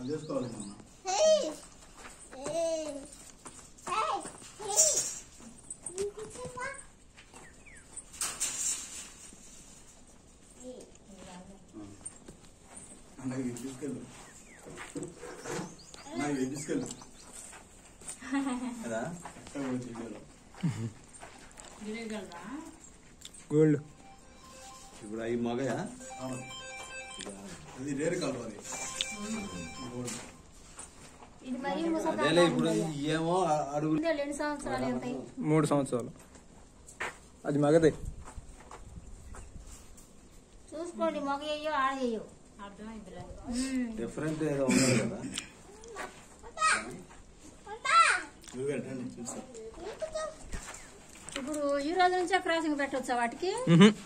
అదేస్తాడు మామ ఏయ్ ఏయ్ ఏయ్ ఇది కచ్చా ఇది ఇరుగాలం హం అండి ఇది దిస్కల్ నాది దిస్కల్ కదా కొట్టు గోల్డ్ ఇబడ ఈ మగయ ఆంది రేర్ కల్వాది మూడు సంవత్సరాలు అది మగదే చూసుకోండి మగ అయ్యో ఆడ డిఫరెంట్ ఏదో ఇప్పుడు ఈ రోజు నుంచే క్రాసింగ్ పెట్టొచ్చా వాటికి